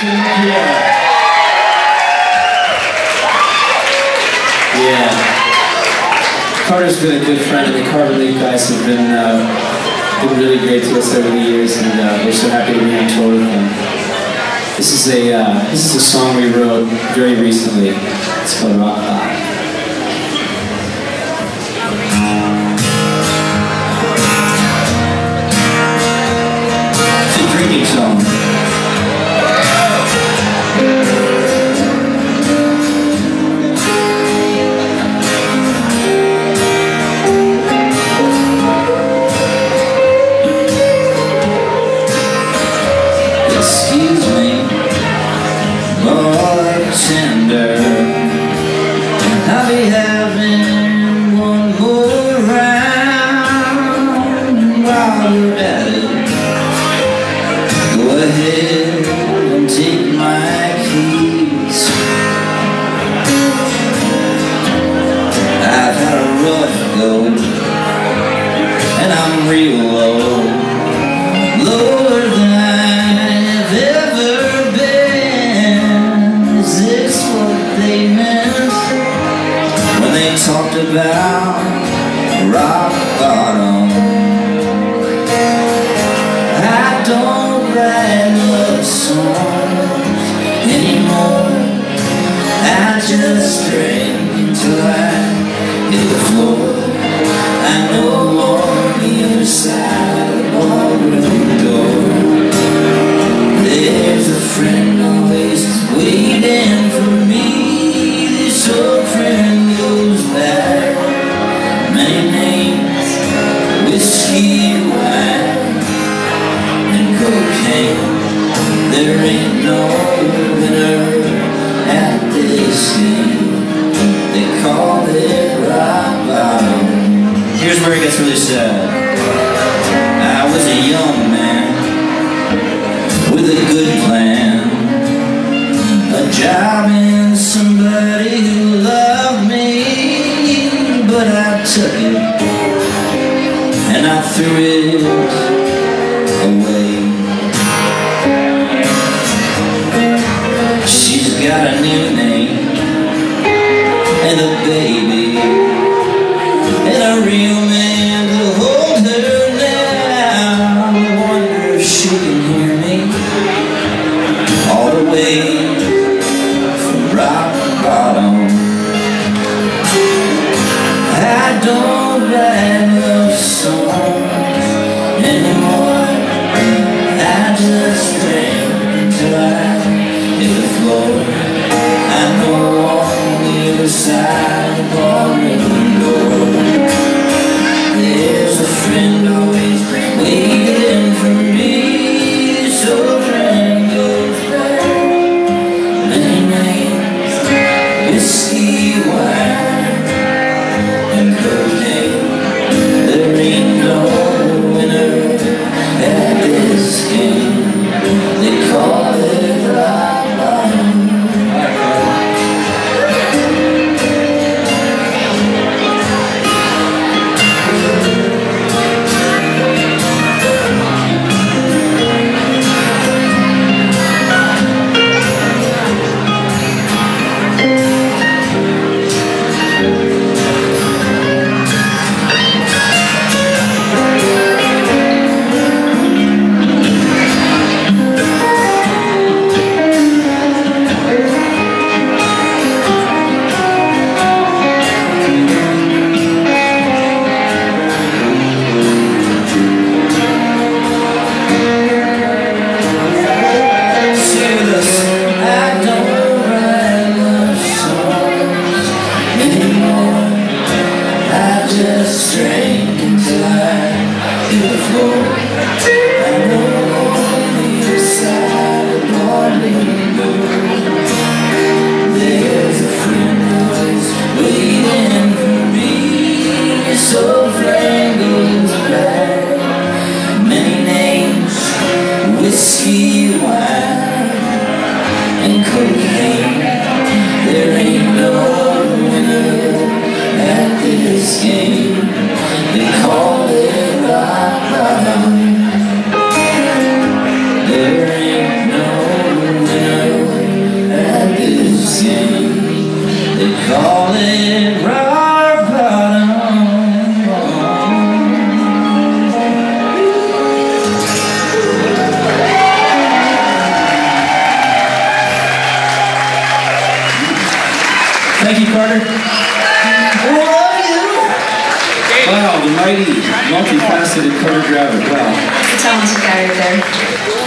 Columbia. Yeah. Carter's been a good friend, and the Carbon Leaf guys have been uh, been really great to us over the years, and uh, we're so happy to be on tour with them. This is a uh, this is a song we wrote very recently. It's called Rock. Rock bottom? I don't write love songs anymore. I just drink until I hit the floor. I know on the other And cocaine There ain't no winner at this game They call it rock bottom Here's where it gets really sad. I was a young man with a good plan, a job and somebody who loved me, but I took it and I threw it away. She's got a new name and a baby the ballroom door. There's a friend always waiting for me. So friend see you. Carter? Where are you? Wow, the mighty, multifaceted Carter Gravatt. Wow. That's a talented guy right there.